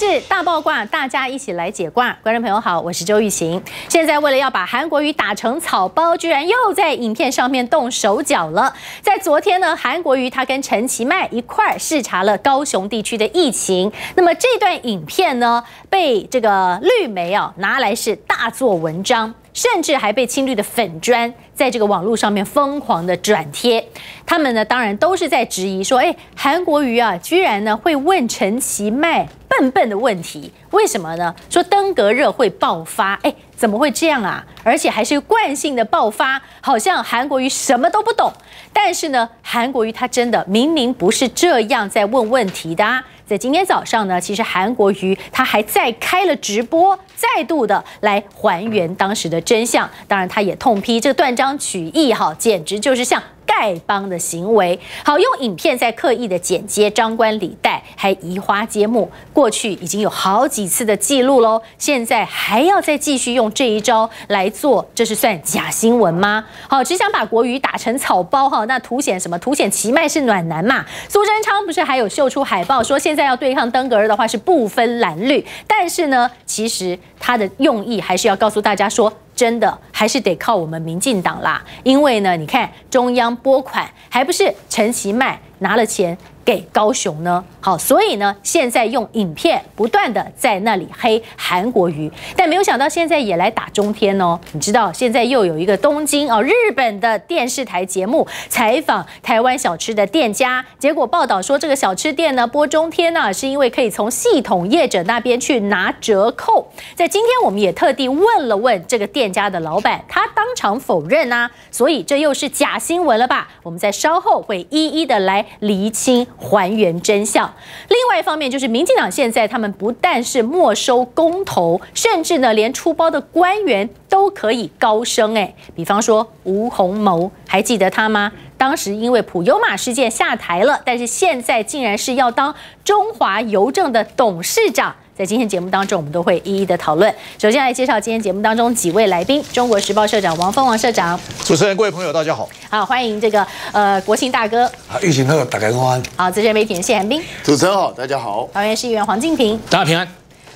是大爆卦，大家一起来解卦。观众朋友好，我是周玉行。现在为了要把韩国瑜打成草包，居然又在影片上面动手脚了。在昨天呢，韩国瑜他跟陈其迈一块儿视察了高雄地区的疫情。那么这段影片呢，被这个绿媒啊拿来是大做文章。甚至还被青绿的粉砖在这个网络上面疯狂的转贴，他们呢当然都是在质疑说，哎，韩国瑜啊，居然呢会问陈其迈笨笨的问题，为什么呢？说登革热会爆发，哎，怎么会这样啊？而且还是惯性的爆发，好像韩国瑜什么都不懂。但是呢，韩国瑜他真的明明不是这样在问问题的啊。在今天早上呢，其实韩国瑜他还再开了直播，再度的来还原当时的真相。当然，他也痛批这断章取义，哈，简直就是像。丐帮的行为，好用影片在刻意的剪接张冠李戴，还移花接木。过去已经有好几次的记录喽，现在还要再继续用这一招来做，这是算假新闻吗？好，只想把国语打成草包哈，那凸显什么？凸显奇迈是暖男嘛？苏贞昌不是还有秀出海报说，现在要对抗登革热的话是不分蓝绿，但是呢，其实他的用意还是要告诉大家说。真的还是得靠我们民进党啦，因为呢，你看中央拨款，还不是陈其迈拿了钱。给高雄呢？好，所以呢，现在用影片不断的在那里黑韩国瑜，但没有想到现在也来打中天哦。你知道现在又有一个东京哦，日本的电视台节目采访台湾小吃的店家，结果报道说这个小吃店呢播中天呢，是因为可以从系统业者那边去拿折扣。在今天我们也特地问了问这个店家的老板，他当场否认啊，所以这又是假新闻了吧？我们在稍后会一一的来厘清。还原真相。另外一方面，就是民进党现在他们不但是没收公投，甚至呢，连出包的官员都可以高升。哎，比方说吴鸿谋，还记得他吗？当时因为普优马事件下台了，但是现在竟然是要当中华邮政的董事长。在今天节目当中，我们都会一一的讨论。首先来介绍今天节目当中几位来宾：中国时报社长王峰王社长，主持人各位朋友大家好，好欢迎这个呃国庆大哥，好玉琴哥大家安，好资深媒体人谢寒冰，主持人好大家好，桃园市议员黄静平，大家平安，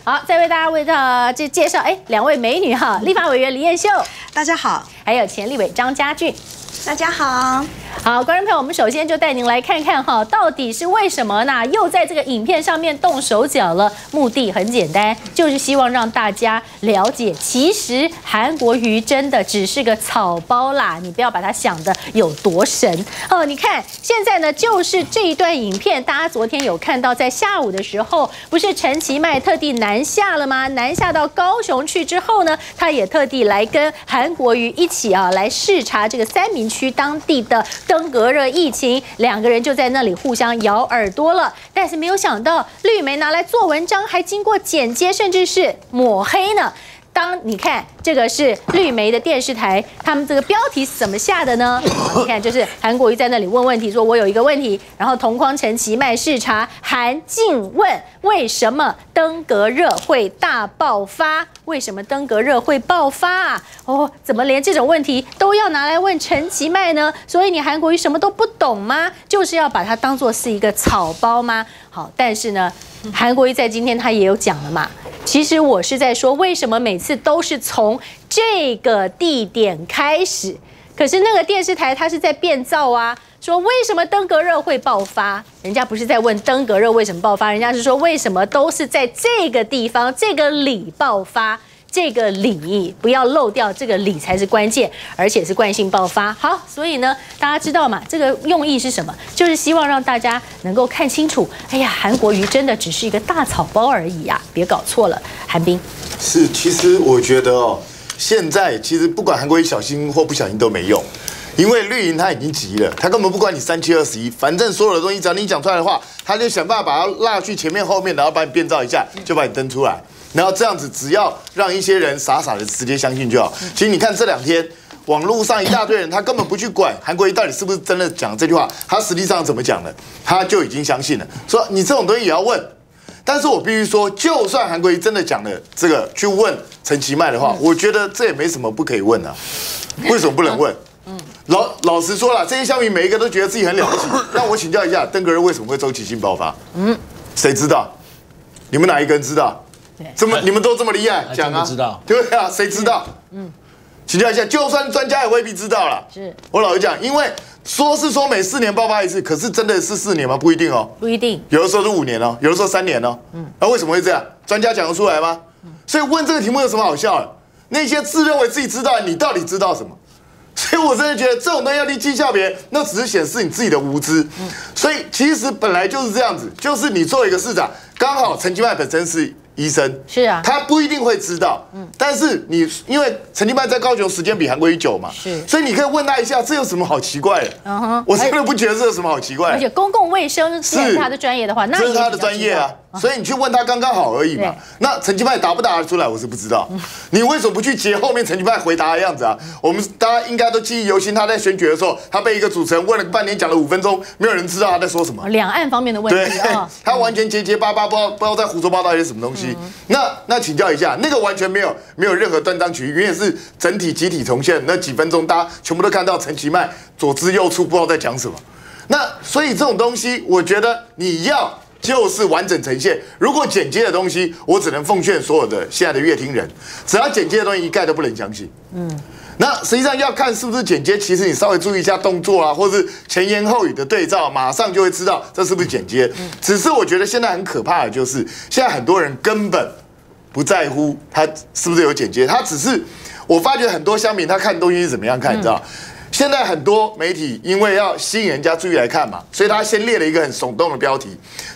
好再为大家为他这介绍哎两位美女哈，立法委员李彦秀，大家好，还有前立委张家俊，大家好。好，观众朋友，我们首先就带您来看看哈，到底是为什么呢？又在这个影片上面动手脚了。目的很简单，就是希望让大家了解，其实韩国瑜真的只是个草包啦，你不要把它想的有多神哦。你看，现在呢，就是这一段影片，大家昨天有看到，在下午的时候，不是陈其迈特地南下了吗？南下到高雄去之后呢，他也特地来跟韩国瑜一起啊，来视察这个三明区当地的。登革热疫情，两个人就在那里互相咬耳朵了。但是没有想到，绿媒拿来做文章，还经过剪接，甚至是抹黑呢。当你看这个是绿媒的电视台，他们这个标题是怎么下的呢？你看，就是韩国瑜在那里问问题，说我有一个问题，然后同框陈其迈视察，韩静问为什么登革热会大爆发？为什么登革热会爆发啊？哦，怎么连这种问题都要拿来问陈其迈呢？所以你韩国瑜什么都不懂吗？就是要把它当做是一个草包吗？好，但是呢，韩国瑜在今天他也有讲了嘛。其实我是在说，为什么每次都是从这个地点开始？可是那个电视台它是在变造啊，说为什么登革热会爆发？人家不是在问登革热为什么爆发，人家是说为什么都是在这个地方这个里爆发。这个理不要漏掉，这个理才是关键，而且是惯性爆发。好，所以呢，大家知道嘛？这个用意是什么？就是希望让大家能够看清楚。哎呀，韩国瑜真的只是一个大草包而已呀，别搞错了。韩冰是，其实我觉得哦，现在其实不管韩国瑜小心或不小心都没用，因为绿营他已经急了，他根本不管你三七二十一，反正所有的东西只要你讲出来的话，他就想办法把它拉去前面后面，然后把你变造一下，就把你登出来。然后这样子，只要让一些人傻傻的直接相信就好。其实你看这两天，网络上一大堆人，他根本不去管韩国瑜到底是不是真的讲这句话，他实际上怎么讲的，他就已经相信了。说你这种东西也要问，但是我必须说，就算韩国瑜真的讲了这个去问陈其迈的话，我觉得这也没什么不可以问啊。为什么不能问？嗯，老老实说了，这些乡民每一个都觉得自己很了不起。那我请教一下，登革热为什么会周期性爆发？嗯，谁知道？你们哪一个人知道？对这么你们都这么厉害，还讲啊，不知道对啊，谁知道？嗯，请教一下，就算专家也未必知道了。是我老实讲，因为说是说每四年爆发一次，可是真的是四年吗？不一定哦。不一定。有的时候是五年哦，有的时候三年哦。嗯，那为什么会这样？专家讲得出来吗？所以问这个题目有什么好笑的？那些自认为自己知道，你到底知道什么？所以我真的觉得这种东西要去讥笑别人，那只是显示你自己的无知。所以其实本来就是这样子，就是你作为一个市长，刚好陈其迈本身是医生，是啊。他不一定会知道。嗯，但是你因为陈立曼在高雄时间比韩国瑜久嘛，是。所以你可以问他一下，这有什么好奇怪的？嗯哼。我真的不觉得这有什么好奇怪的。而且公共卫生是他的专业的话，那这是他的专业啊所以你去问他刚刚好而已嘛对。那陈其迈答不答得出来，我是不知道。你为什么不去截后面陈其迈回答的样子啊？我们大家应该都记忆犹新，他在选举的时候，他被一个主持人问了半天，讲了五分钟，没有人知道他在说什么。两岸方面的问题啊。他完全结结巴巴，不知道不知道在胡说八道一些什么东西。那那请教一下，那个完全没有没有任何断章取义，永远是整体集体重现。那几分钟，大家全部都看到陈其迈左支右绌，不知道在讲什么。那所以这种东西，我觉得你要就是完整呈现。如果剪接的东西，我只能奉劝所有的现在的乐听人，只要剪接的东西一概都不能相信。嗯那实际上要看是不是剪接，其实你稍微注意一下动作啊，或是前言后语的对照，马上就会知道这是不是剪接。只是我觉得现在很可怕的就是，现在很多人根本不在乎他是不是有剪接，他只是我发觉很多乡民他看东西是怎么样看，你知道？现在很多媒体因为要吸引人家注意来看嘛，所以他先列了一个很耸动的标题，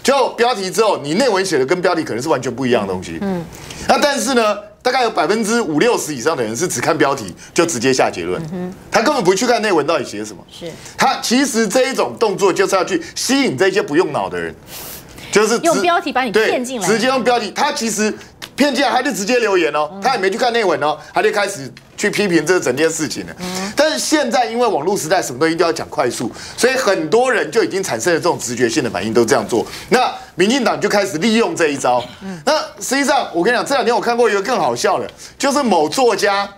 就标题之后，你内文写的跟标题可能是完全不一样的东西。嗯，那但是呢，大概有百分之五六十以上的人是只看标题就直接下结论，他根本不去看内文到底写什么。是。他其实这一种动作就是要去吸引这些不用脑的人，就是直用标题把你骗进来直接用标题。他其实骗进来，他就直接留言哦，他也没去看内文哦，他就开始去批评这整件事情了。但是现在因为网络时代，什么东西都要讲快速，所以很多人就已经产生了这种直觉性的反应，都这样做。那民进党就开始利用这一招。那实际上，我跟你讲，这两天我看过一个更好笑的，就是某作家。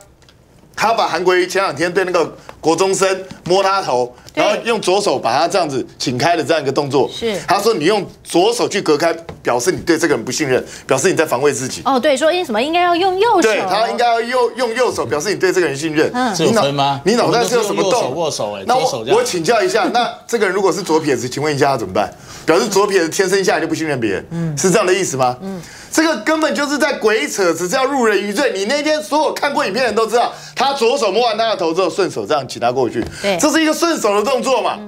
他把韩国瑜前两天对那个国中生摸他头，然后用左手把他这样子请开的这样一个动作，是他说你用左手去隔开，表示你对这个人不信任，表示你在防卫自己。哦，对，说因什么应该要用右手，对他应该要用用右手，表示你对这个人信任。嗯这有分吗你脑袋是有什么洞？握手哎那我我请教一下，那这个人如果是左撇子，请问一下他怎么办？表示左撇子天生下来就不信任别人，嗯是这样的意思吗？嗯，这个根本就是在鬼扯，只是要入人于罪。你那天所有看过影片的人都知道，他左手摸完他的头之后，顺手这样请他过去，对这是一个顺手的动作嘛？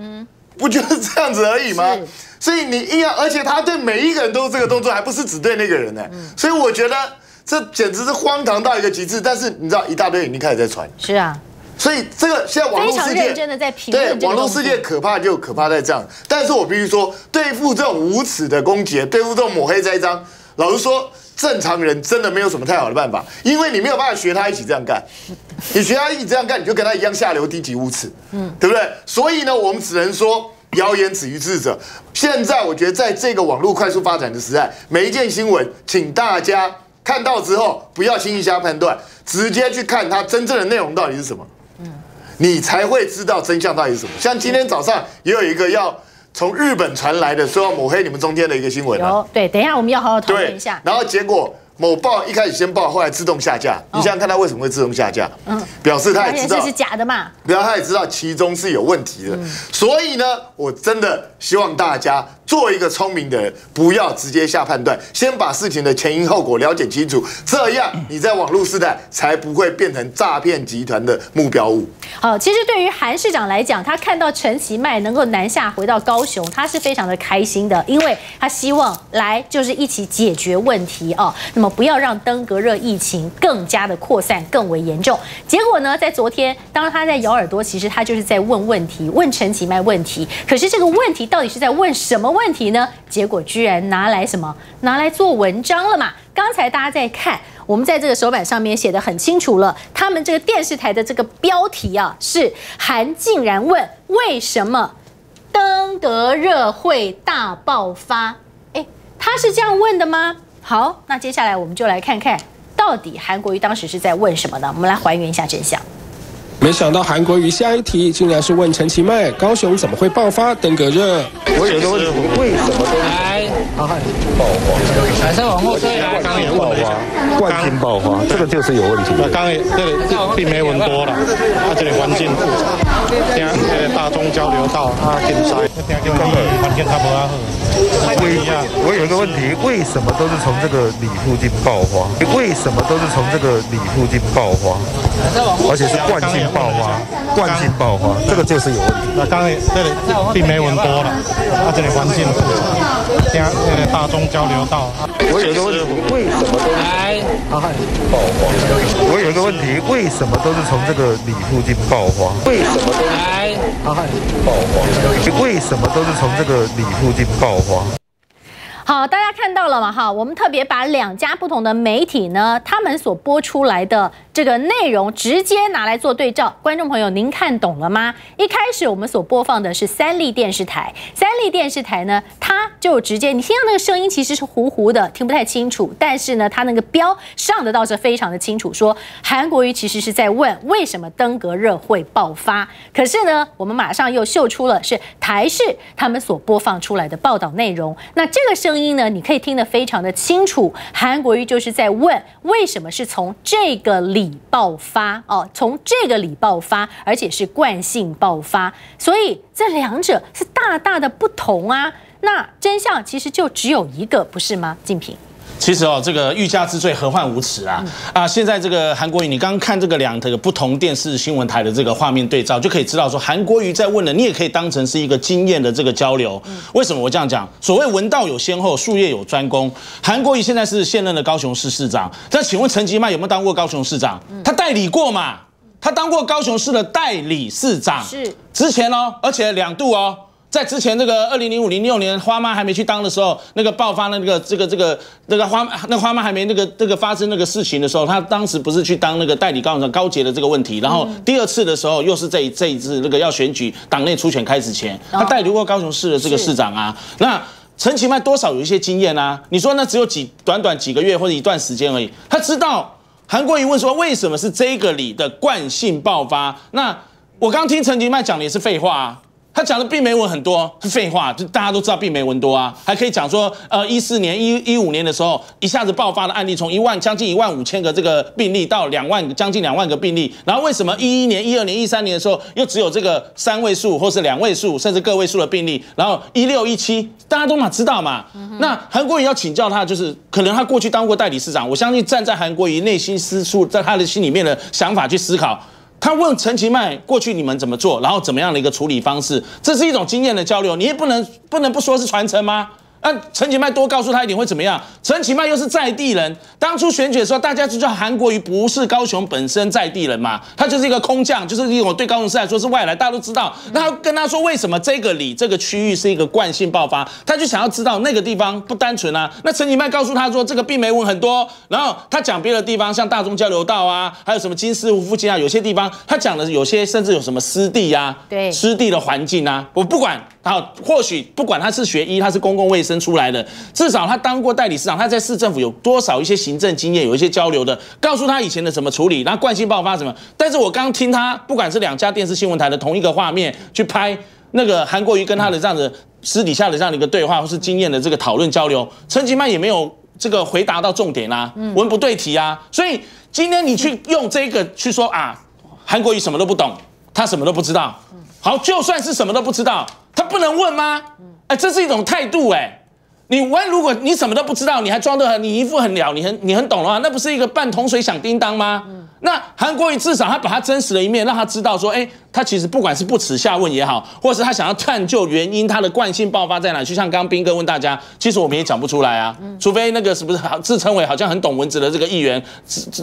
不就是这样子而已吗？所以你硬要，而且他对每一个人都是这个动作，还不是只对那个人呢、所以我觉得这简直是荒唐到一个极致。但是你知道，一大堆人已经开始在传，是啊，所以这个现在网络世界非常认真的在评论对网络世界可怕就可怕在这样。但是我必须说，对付这种无耻的攻击，对付这种抹黑栽赃，老实说，正常人真的没有什么太好的办法，因为你没有办法学他一起这样干。你学他一起这样干，你就跟他一样下流、低级、无耻，嗯，对不对？所以呢，我们只能说。谣言止于智者。现在我觉得，在这个网络快速发展的时代，每一件新闻，请大家看到之后，不要轻易下判断，直接去看它真正的内容到底是什么。嗯你才会知道真相到底是什么。像今天早上也有一个要从日本传来的说要抹黑你们中间的一个新闻啊，有对，等一下我们要好好讨论一下，。然后结果某报一开始先报，后来自动下架。你想想看，他为什么会自动下架？嗯，表示他也知道是假的嘛？然后他也知道其中是有问题的，嗯所以呢，我真的希望大家做一个聪明的人，不要直接下判断，先把事情的前因后果了解清楚，这样你在网络时代才不会变成诈骗集团的目标物。好，其实对于韩市长来讲，他看到陈其迈能够南下回到高雄，他是非常的开心的，因为他希望来就是一起解决问题哦。那么不要让登革热疫情更加的扩散更为严重。结果呢，在昨天，当他在咬耳朵，其实他就是在问问题，问陈其迈问题。可是这个问题到底是在问什么问题呢？结果居然拿来什么？拿来做文章了嘛？刚才大家在看。我们在这个手板上面写的很清楚了，他们这个电视台的这个标题啊是韩竟然问为什么登革热会大爆发？哎，他是这样问的吗？好，那接下来我们就来看看到底韩国瑜当时是在问什么呢？我们来还原一下真相。没想到韩国瑜下一题竟然是问陈其迈，高雄怎么会爆发登革热？我有个问题，为什么都是爆发，还是往后退啊？刚也爆发，冠军爆发，这个就是有问题。那刚也这里并没闻多了，它这里环境复杂，交流道啊禁塞，根本环境它不好。为我有一个问题，为什么都是从这个里附近爆发？为什么都是从这个里附近爆发？而且是惯性爆发，惯性爆发，这个就是有问题。那刚也这里并没闻多了，它这里环境复杂，听这个大众交流道。我有一个问题，为什么都是爆发？我有一个问题，为什么都是从这个里附近爆发？为什么都是爆发？为什么都是从这个里附近爆发？好，大家看到了吗？哈，我们特别把两家不同的媒体呢，他们所播出来的这个内容直接拿来做对照。观众朋友，您看懂了吗？一开始我们所播放的是三立电视台，三立电视台呢，它就直接你听到那个声音其实是糊糊的，听不太清楚。但是呢，它那个标上的倒是非常的清楚，说韩国瑜其实是在问为什么登革热会爆发。可是呢，我们马上又秀出了是台视他们所播放出来的报道内容。那这个声音呢，你可以听得非常的清楚。韩国瑜就是在问为什么是从这个里爆发哦，从这个里爆发，而且是惯性爆发，所以这两者是大大的不同啊。那真相其实就只有一个，不是吗？静平。其实哦，这个欲加之罪，何患无辞啊！啊，现在这个韩国瑜，你刚刚看这个两个不同电视新闻台的这个画面对照，就可以知道说，韩国瑜在问的，你也可以当成是一个经验的这个交流。为什么我这样讲？所谓文道有先后，术业有专攻。韩国瑜现在是现任的高雄市市长，那请问陈吉迈有没有当过高雄市长？他代理过嘛？他当过高雄市的代理市长，是之前哦，而且两度哦。在之前这个二零零五零六年花妈还没去当的时候，那个爆发那个这个这个那个花那花妈还没那个这个发生那个事情的时候，他当时不是去当那个代理高雄高捷的这个问题，然后第二次的时候又是这这一次那个要选举党内初选开始前，他代理过高雄市的这个市长啊，那陈其迈多少有一些经验啊，你说那只有几短短几个月或者一段时间而已，他知道韩国瑜问说为什么是这个里的惯性爆发，那我刚听陈其迈讲的也是废话啊。他讲的病媒蚊很多是废话，就大家都知道病媒蚊多啊，还可以讲说，呃，一四年、一一五年的时候，一下子爆发的案例从一万将近一万五千个这个病例到两万将近两万个病例，然后为什么一一年、一二年、一三年的时候又只有这个三位数或是两位数甚至个位数的病例，然后一六一七大家都嘛知道嘛？那韩国瑜要请教他，就是可能他过去当过代理市长，我相信站在韩国瑜内心思处，在他的心里面的想法去思考。他问陈其迈过去你们怎么做，然后怎么样的一个处理方式，这是一种经验的交流，你也不能不能不说是传承吗？那陈其迈多告诉他一点会怎么样？陈其迈又是在地人，当初选举的时候，大家就叫韩国瑜不是高雄本身在地人嘛，他就是一个空降，就是一种对高雄市来说是外来，大家都知道。那跟他说为什么这个里这个区域是一个惯性爆发，他就想要知道那个地方不单纯啊。那陈其迈告诉他说这个并没问很多，然后他讲别的地方像大中交流道啊，还有什么金丝湖附近啊，有些地方他讲的有些甚至有什么湿地啊，对，湿地的环境啊，我不管。好，或许不管他是学医，他是公共卫生出来的，至少他当过代理市长，他在市政府有多少一些行政经验，有一些交流的，告诉他以前的怎么处理，然后惯性爆发什么。但是我刚听他，不管是两家电视新闻台的同一个画面去拍那个韩国瑜跟他的这样子私底下的这样的一个对话，或是经验的这个讨论交流，陈吉曼也没有这个回答到重点啊，文不对题啊。所以今天你去用这个去说啊，韩国瑜什么都不懂，他什么都不知道。好，就算是什么都不知道。他不能问吗？哎，这是一种态度哎。你问，如果你什么都不知道，你还装得很，你一副很了，你很你很懂的话，那不是一个半桶水响叮当吗？那韩国瑜至少他把他真实的一面让他知道，说，哎，他其实不管是不耻下问也好，或者是他想要探究原因，他的惯性爆发在哪？就像刚刚斌哥问大家，其实我们也讲不出来啊，除非那个是不是好自称为好像很懂文字的这个议员，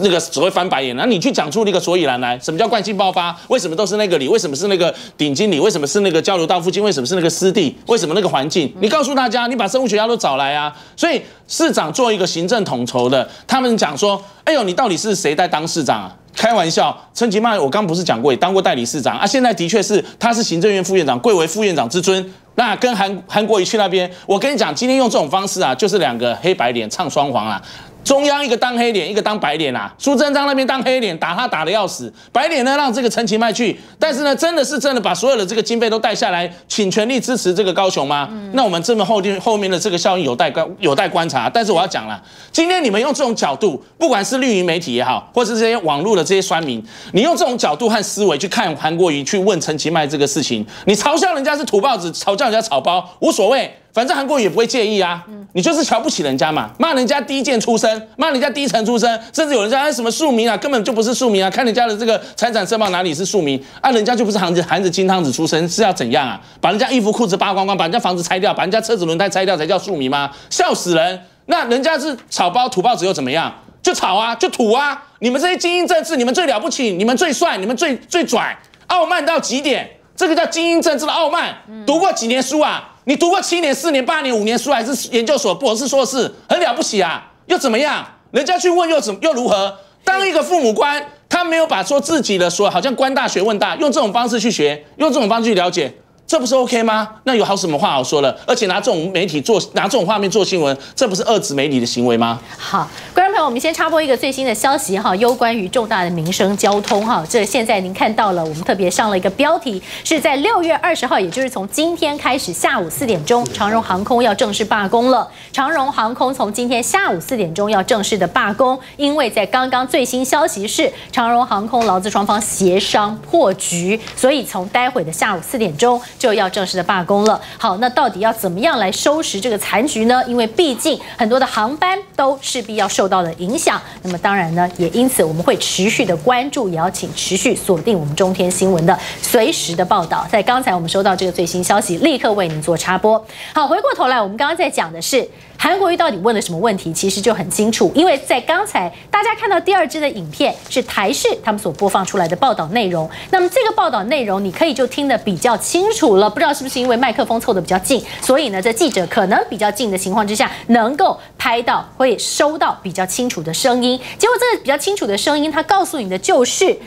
那个只会翻白眼，那你去讲出那个所以然来，什么叫惯性爆发？为什么都是那个里？为什么是那个顶经理？为什么是那个交流道附近？为什么是那个湿地？为什么那个环境？你告诉大家，你把生物学家都找来啊！所以市长做一个行政统筹的，他们讲说，哎呦，你到底是谁在当市长啊？开玩笑，陈吉曼，我刚不是讲过，也当过代理市长啊。现在的确是，他是行政院副院长，贵为副院长之尊。那跟韩韩国瑜去那边，我跟你讲，今天用这种方式啊，就是两个黑白脸唱双簧啊。中央一个当黑脸，一个当白脸啊。苏贞昌那边当黑脸，打他打的要死；白脸呢，让这个陈其迈去。但是呢，真的是真的把所有的这个经费都带下来，请全力支持这个高雄吗？那我们这么后面后面的这个效应有待观有待观察。但是我要讲了，今天你们用这种角度，不管是绿营媒体也好，或是这些网络的这些酸民，你用这种角度和思维去看韩国瑜去问陈其迈这个事情，你嘲笑人家是土包子，嘲笑人家草包，无所谓。反正韩国也不会介意啊，你就是瞧不起人家嘛，骂人家低贱出身，骂人家低层出身，甚至有人家什么庶民啊，根本就不是庶民啊，看人家的这个财产申报哪里是庶民啊，人家就不是含着含着金汤匙出生，是要怎样啊？把人家衣服裤子扒光光，把人家房子拆掉，把人家车子轮胎拆掉才叫庶民吗？笑死人！那人家是草包土包子又怎么样？就草啊，就土啊！你们这些精英政治，你们最了不起，你们最帅，你们最最拽，傲慢到极点，这个叫精英政治的傲慢。读过几年书啊？你读过七年、四年、八年、五年书，还是研究所博士、硕士，很了不起啊？又怎么样？人家去问又怎又如何？当一个父母官，他没有把说自己的说，好像官大学问大，用这种方式去学，用这种方式去了解。这不是 OK 吗？那有好什么话好说了？而且拿这种媒体做，拿这种画面做新闻，这不是遏制媒体的行为吗？好，观众朋友，我们先插播一个最新的消息哈，攸关于重大的民生交通哈。这现在您看到了，我们特别上了一个标题，是在六月二十号，也就是从今天开始下午四点钟，长荣航空要正式罢工了。长荣航空从今天下午四点钟要正式的罢工，因为在刚刚最新消息是长荣航空劳资双方协商破局，所以从待会的下午四点钟。就要正式的罢工了。好，那到底要怎么样来收拾这个残局呢？因为毕竟很多的航班都势必要受到了影响。那么当然呢，也因此我们会持续的关注，也要请持续锁定我们中天新闻的随时的报道。在刚才我们收到这个最新消息，立刻为您做插播。好，回过头来，我们刚刚在讲的是。韩国瑜到底问了什么问题？其实就很清楚，因为在刚才大家看到第二支的影片是台视他们所播放出来的报道内容。那么这个报道内容你可以就听得比较清楚了。不知道是不是因为麦克风凑得比较近，所以呢，在记者可能比较近的情况之下，能够拍到会收到比较清楚的声音。结果这个比较清楚的声音，他告诉你的就是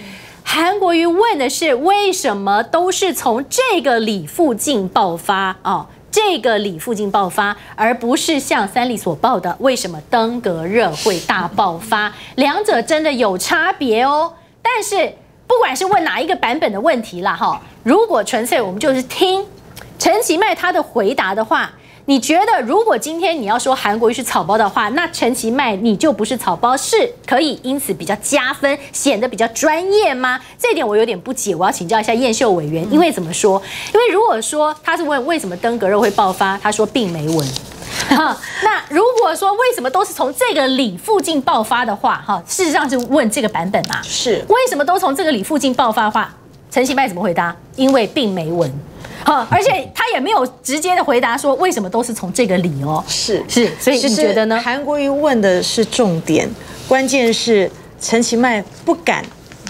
韩国瑜问的是为什么都是从这个里附近爆发啊？这个里附近爆发，而不是像三里所报的，为什么登革热会大爆发？两者真的有差别哦。但是不管是问哪一个版本的问题啦，哈，如果纯粹我们就是听陈其迈他的回答的话。你觉得，如果今天你要说韩国瑜是草包的话，那陈其迈你就不是草包，是可以因此比较加分，显得比较专业吗？这点我有点不解，我要请教一下燕秀委员，因为怎么说？因为如果说他是问为什么登革热会爆发，他说并没闻。哈，那如果说为什么都是从这个里附近爆发的话，哈，事实上是问这个版本嘛？是为什么都从这个里附近爆发的话，陈其迈怎么回答？因为并没闻。好，而且他也没有直接的回答说为什么都是从这个理哦，是是，所以你觉得呢？韩国瑜问的是重点，关键是陈其迈不敢。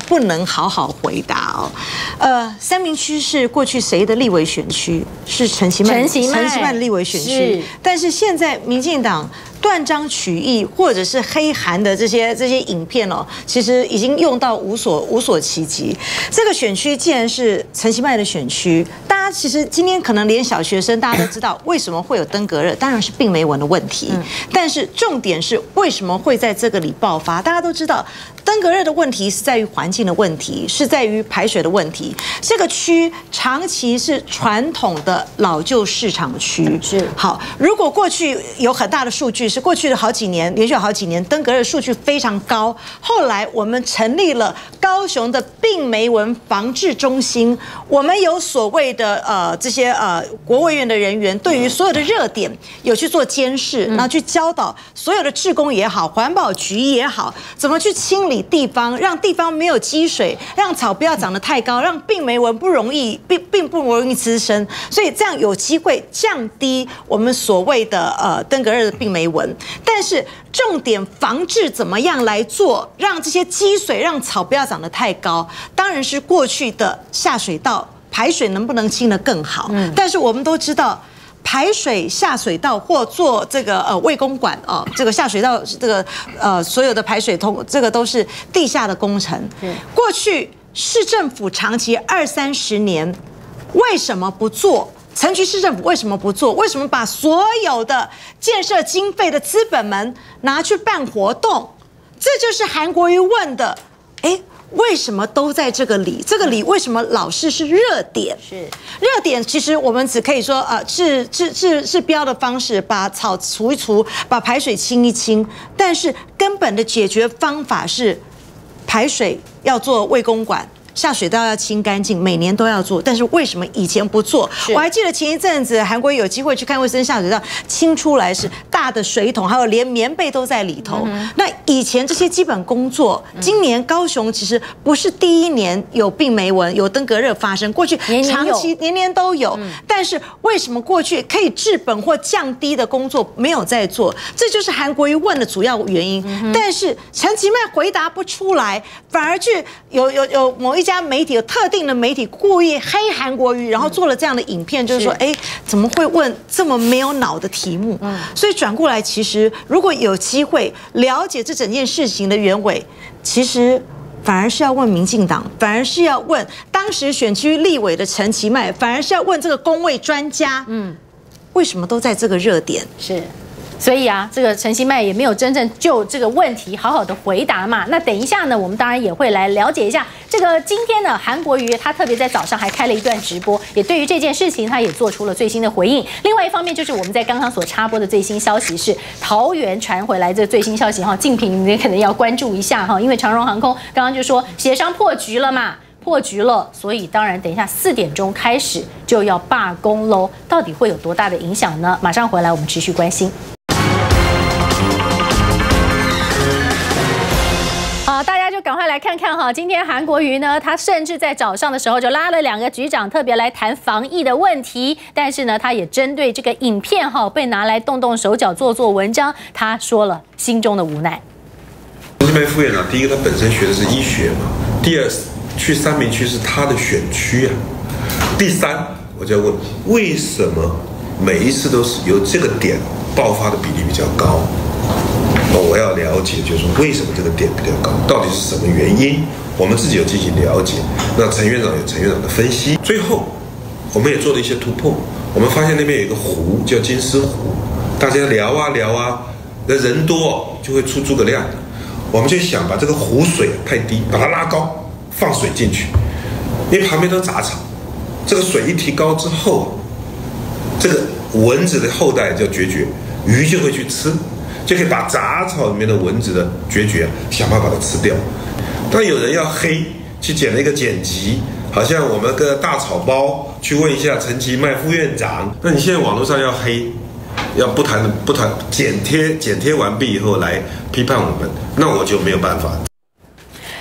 不能好好回答哦，呃，三明区是过去谁的立委选区？是陈其迈，陈其迈的立委选区。但是现在民进党断章取义，或者是黑韩的这些这些影片哦，其实已经用到无所无所其极。这个选区既然是陈其迈的选区，大家其实今天可能连小学生大家都知道为什么会有登革热，当然是病媒蚊的问题。但是重点是为什么会在这个里爆发？大家都知道。登革热的问题是在于环境的问题，是在于排水的问题。这个区长期是传统的老旧市场区，是好。如果过去有很大的数据，是过去的好几年，连续好几年登革热数据非常高。后来我们成立了高雄的病媒蚊防治中心，我们有所谓的呃这些呃国卫院的人员，对于所有的热点有去做监视，然后去教导所有的职工也好，环保局也好，怎么去清理。地方让地方没有积水，让草不要长得太高，让病媒蚊不容易并并不容易滋生，所以这样有机会降低我们所谓的呃登革热的病媒蚊。但是重点防治怎么样来做，让这些积水让草不要长得太高，当然是过去的下水道排水能不能清得更好。嗯，但是我们都知道。排水下水道或做这个呃卫公馆啊，这个下水道这个呃所有的排水通，这个都是地下的工程。过去市政府长期二三十年，为什么不做？城区市政府为什么不做？为什么把所有的建设经费的资本们拿去办活动？这就是韩国瑜问的，哎。为什么都在这个里？这个里为什么老是是热点？是热点，其实我们只可以说，呃，是是是是标的方式，把草除一除，把排水清一清。但是根本的解决方法是，排水要做卫公馆。下水道要清干净，每年都要做，但是为什么以前不做？我还记得前一阵子韩国有机会去看卫生下水道，清出来是大的水桶，还有连棉被都在里头。那以前这些基本工作，今年高雄其实不是第一年有病媒蚊、有登革热发生，过去长期年年都有。但是为什么过去可以治本或降低的工作没有在做？这就是韩国瑜问的主要原因。但是陈其迈回答不出来，反而去有有有某一。一家媒体有特定的媒体故意黑韩国瑜，然后做了这样的影片，就是说，哎，怎么会问这么没有脑的题目？嗯，所以转过来，其实如果有机会了解这整件事情的原委，其实反而是要问民进党，反而是要问当时选区立委的陈其迈，反而是要问这个工位专家，嗯，为什么都在这个热点？是。所以啊，这个陈其迈也没有真正就这个问题好好的回答嘛。那等一下呢，我们当然也会来了解一下这个今天呢，韩国瑜他特别在早上还开了一段直播，也对于这件事情他也做出了最新的回应。另外一方面就是我们在刚刚所插播的最新消息是桃园传回来这最新消息哈，竞品你可能要关注一下哈，因为长荣航空刚刚就说协商破局了嘛，破局了，所以当然等一下四点钟开始就要罢工喽，到底会有多大的影响呢？马上回来我们持续关心。来看看哈，今天韩国瑜呢，他甚至在早上的时候就拉了两个局长，特别来谈防疫的问题。但是呢，他也针对这个影片哈被拿来动动手脚做做文章，他说了心中的无奈。陈其迈副院长，第一个他本身学的是医学嘛，第二去三明区是他的选区啊，第三我就要问，为什么每一次都是由这个点爆发的比例比较高？我要了解，就是说为什么这个点比较高，到底是什么原因？我们自己有进行了解。那陈院长有陈院长的分析。最后，我们也做了一些突破。我们发现那边有一个湖叫金丝湖，大家聊啊聊啊，那人多就会出诸葛亮。我们就想把这个湖水太低，把它拉高，放水进去，因为旁边都杂草。这个水一提高之后，这个蚊子的后代叫绝绝，鱼就会去吃。就可以把杂草里面的蚊子的绝绝，想办法把它吃掉。但有人要黑，去剪了一个剪辑，好像我们个大草包去问一下陈其迈副院长。那你现在网络上要黑，要不谈不谈剪贴，剪贴完毕以后来批判我们，那我就没有办法。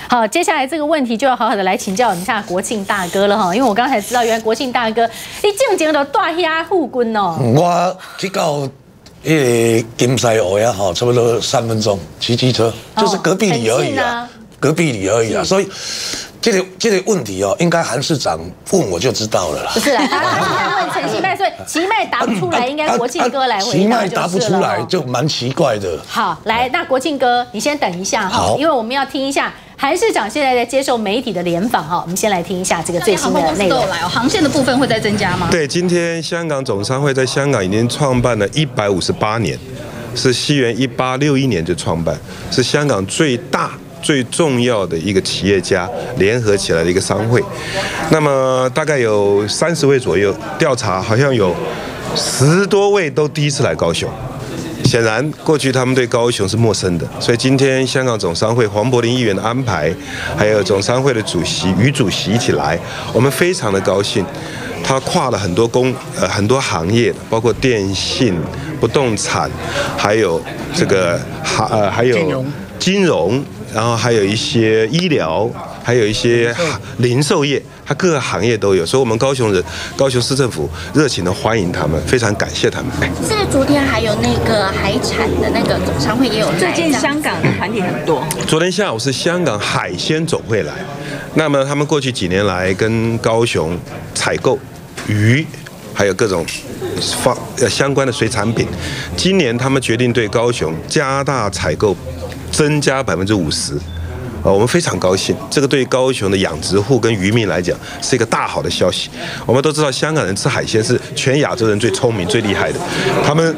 好，接下来这个问题就要好好的来请教一下国庆大哥了哈，因为我刚才知道原来国庆大哥你正经的大虾护军哦。我去到。因为金塞欧也好，差不多三分钟骑机车，就是隔壁里而已啊，隔壁里而已啊，所以这个这个问题哦，应该韩市长问我就知道了啦。不是啦，他问陈其迈，所以 其迈答不出来，应该国庆哥来回答其迈答不出来就蛮奇怪的。好，来，那国庆哥你先等一下哈，因为我们要听一下。韩市长现在在接受媒体的联访哈，我们先来听一下这个最新的内容。来哦，航线的部分会再增加吗？对，今天香港总商会在香港已经创办了一百五十八年，是西元一八六一年就创办，是香港最大最重要的一个企业家联合起来的一个商会。那么大概有三十位左右，调查好像有十多位都第一次来高雄。显然，过去他们对高雄是陌生的，所以今天香港总商会黄柏林议员的安排，还有总商会的主席于主席一起来，我们非常的高兴。他跨了很多工呃很多行业，包括电信、不动产，还有这个还呃还有金融，然后还有一些医疗。还有一些零售业，它各个行业都有，所以我们高雄人、高雄市政府热情的欢迎他们，非常感谢他们。是昨天还有那个海产的那个总商会也有最近香港的团体很多。昨天下午是香港海鲜总会来，那么他们过去几年来跟高雄采购鱼，还有各种放呃相关的水产品，今年他们决定对高雄加大采购，增加百分之五十。呃，我们非常高兴，这个对于高雄的养殖户跟渔民来讲是一个大好的消息。我们都知道，香港人吃海鲜是全亚洲人最聪明、最厉害的，他们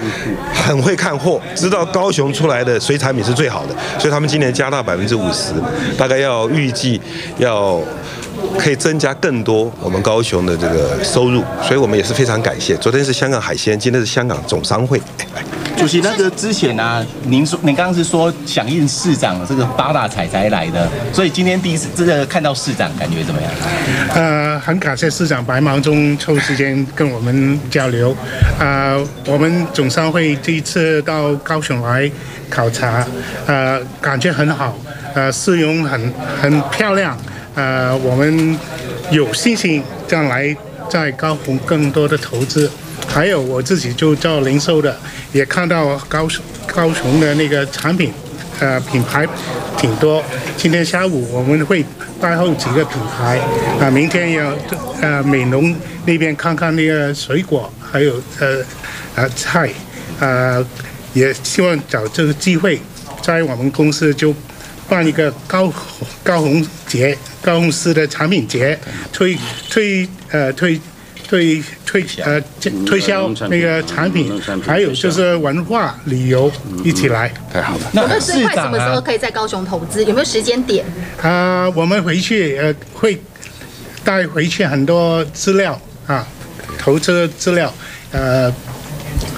很会看货，知道高雄出来的水产品是最好的，所以他们今年加大百分之五十，大概要预计要。可以增加更多我们高雄的这个收入，所以我们也是非常感谢。昨天是香港海鲜，今天是香港总商会。主席，那个之前呢，您说您刚刚是说响应市长这个八大彩才来的，所以今天第一次这个看到市长，感觉怎么样？呃，很感谢市长百忙中抽时间跟我们交流。啊，我们总商会第一次到高雄来考察，呃，感觉很好，呃，市容很很漂亮。呃，我们有信心将来在高雄更多的投资，还有我自己就做零售的，也看到高高雄的那个产品，呃，品牌挺多。今天下午我们会带后几个品牌，啊，明天要呃美农那边看看那个水果，还有呃呃菜，呃，也希望找这个机会，在我们公司就。办一个高高红节，高雄市的产品节，推推呃推推呃推销那个产品，还有就是文化旅游一起来，太好了。那市快什么时候可以在高雄投资？有没有时间点？啊，我们回去呃会带回去很多资料啊，投资资料呃。